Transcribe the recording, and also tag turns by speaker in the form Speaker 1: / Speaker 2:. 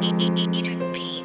Speaker 1: need be.